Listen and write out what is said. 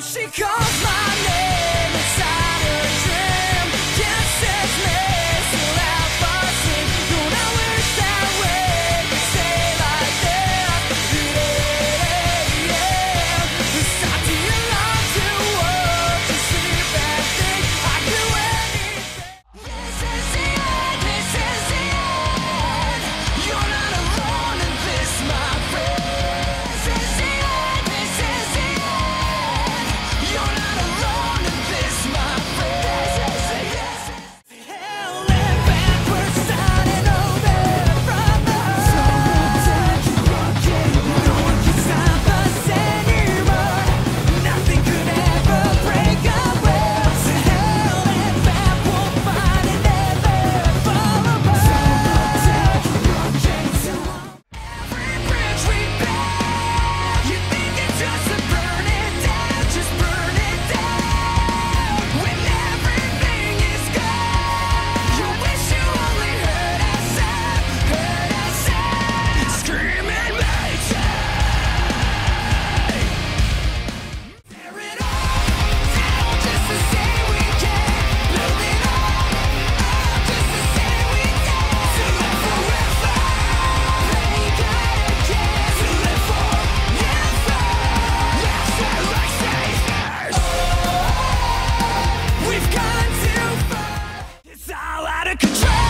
she calls my name. out of control.